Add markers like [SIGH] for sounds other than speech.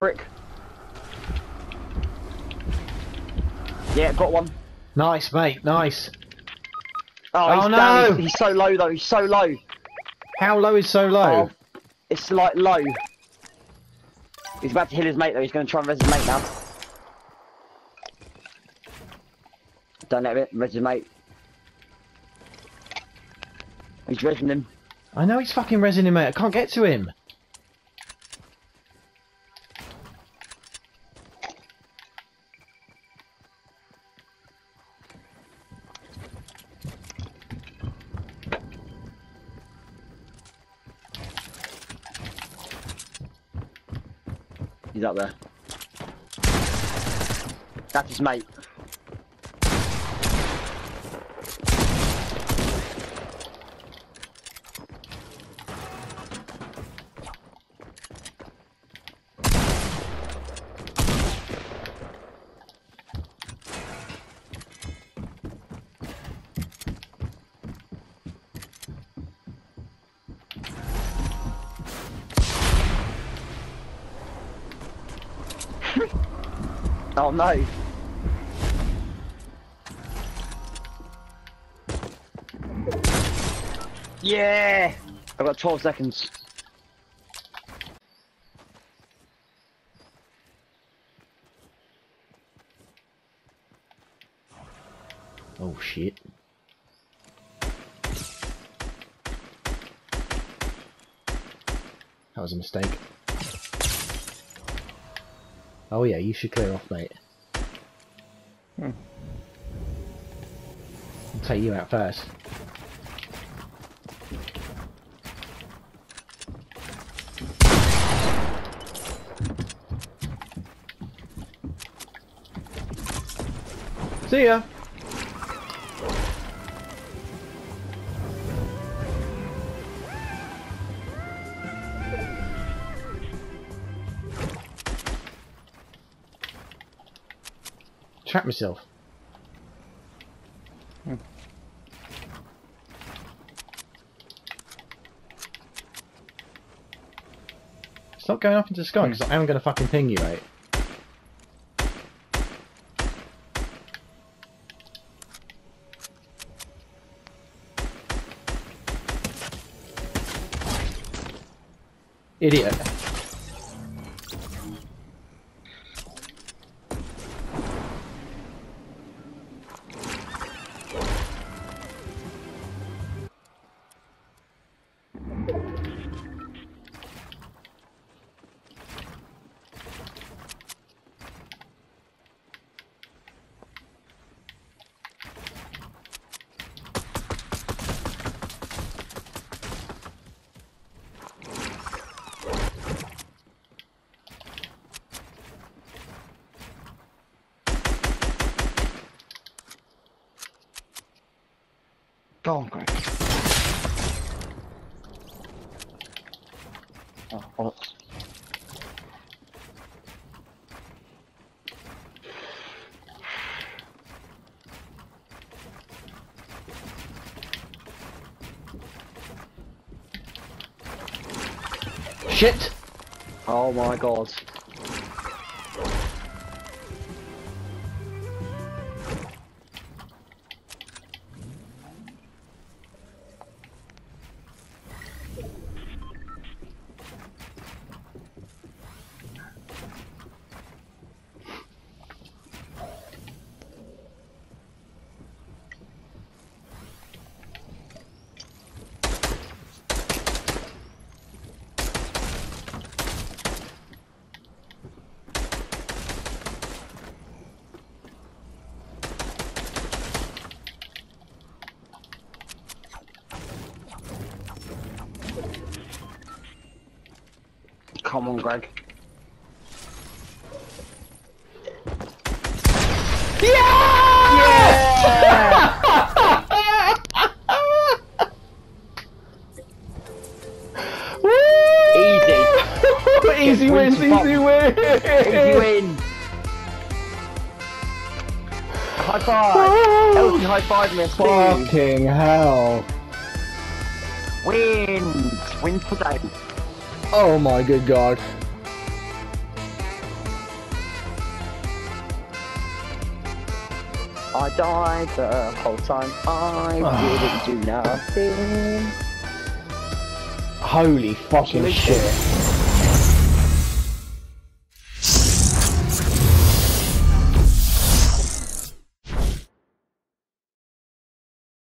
brick. Yeah, got one. Nice, mate. Nice. Oh, oh he's Oh, down. no! He's, he's so low though. He's so low. How low is so low? Oh, it's like low. He's about to hit his mate though. He's going to try and res his mate now. Done that bit. Res his mate. He's resing him. I know he's fucking resin mate. I can't get to him. He's up there. That's his mate. Oh no. Yeah! I've got 12 seconds. Oh shit. That was a mistake. Oh yeah, you should clear off, mate. Hmm. I'll take you out first. See ya! Trap myself. Stop going up into the sky because I am going to fucking ping you, mate. Idiot. Don't go. Oh. Shit! Oh my god. Come on, Greg. Yeah! Easy. [LAUGHS] easy wins, easy wins! Easy win. High five. Elton high five me. Fucking hell. Wins. Wins today. Oh my good god. I died the whole time. I [SIGHS] didn't do nothing. Holy fucking shit.